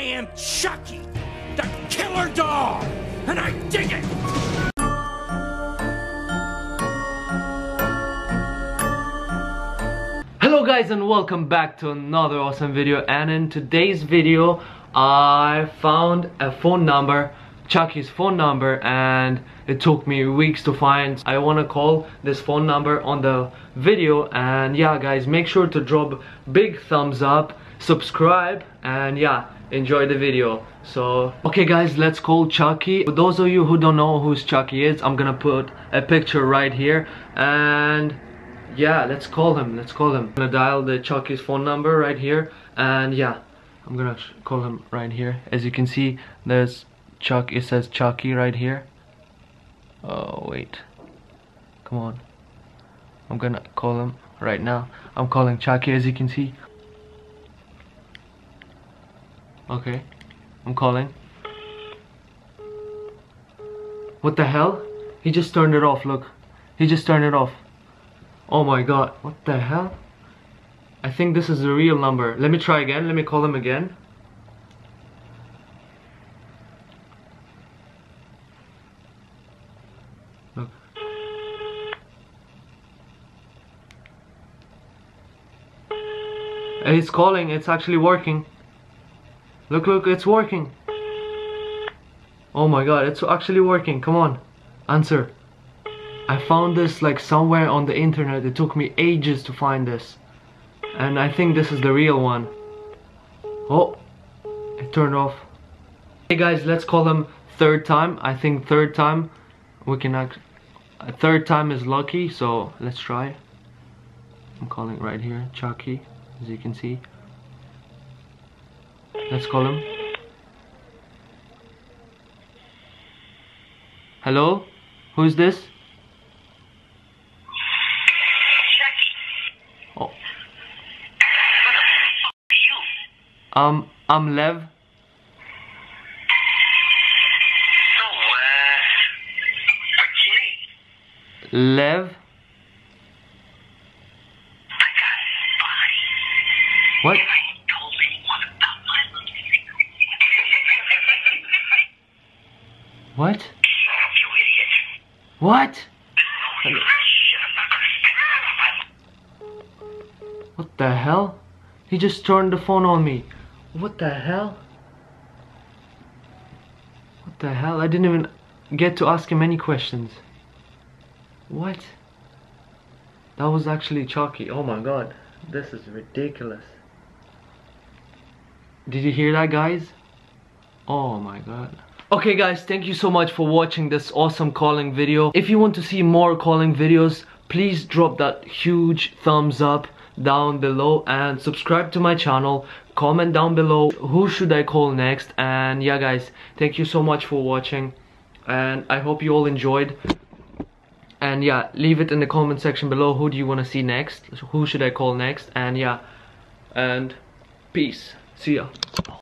I am Chucky, the killer dog, and I dig it! Hello guys and welcome back to another awesome video and in today's video I found a phone number Chucky's phone number and it took me weeks to find I want to call this phone number on the video and yeah guys make sure to drop big thumbs up subscribe and yeah enjoy the video. So okay guys let's call Chucky. For those of you who don't know who's Chucky is I'm gonna put a picture right here. And yeah let's call him let's call him. I'm gonna dial the Chucky's phone number right here. And yeah I'm gonna call him right here. As you can see there's Chuck it says Chucky right here. Oh wait. Come on. I'm gonna call him right now. I'm calling Chucky as you can see okay I'm calling what the hell he just turned it off look he just turned it off Oh my god, what the hell? I think this is the real number. Let me try again, let me call him again. Look. He's calling, it's actually working. Look, look, it's working. Oh my god, it's actually working, come on. Answer. I found this like somewhere on the internet. It took me ages to find this. And I think this is the real one. Oh, it turned off. Hey guys, let's call him third time. I think third time we can act. Third time is lucky, so let's try. I'm calling right here, Chucky, as you can see. Let's call him. Hello? Who's this? Oh. Um, I'm Lev. So, uh, what's your name? Lev. I got a spy. What? I ain't told anyone about my little secret. What? you idiot. What? You shit, I'm not gonna stand on my What the hell? He just turned the phone on me. What the hell? What the hell? I didn't even get to ask him any questions. What? That was actually Chucky. Oh my god. This is ridiculous. Did you hear that guys? Oh my god. Okay guys, thank you so much for watching this awesome calling video. If you want to see more calling videos, please drop that huge thumbs up down below and subscribe to my channel. Comment down below who should I call next and yeah guys, thank you so much for watching and I hope you all enjoyed. And yeah, leave it in the comment section below who do you want to see next, who should I call next and yeah, and peace. See ya.